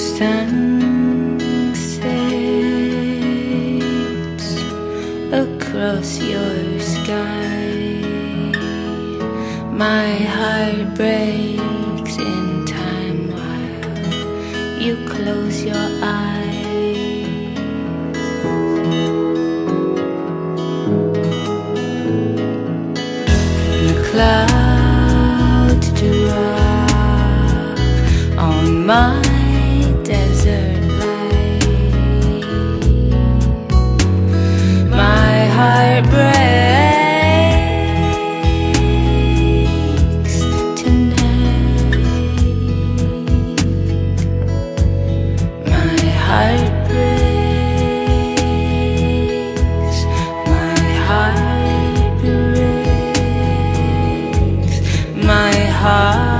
sunsets across your sky. My heart breaks in time while you close your eyes. clouds to on my 啊。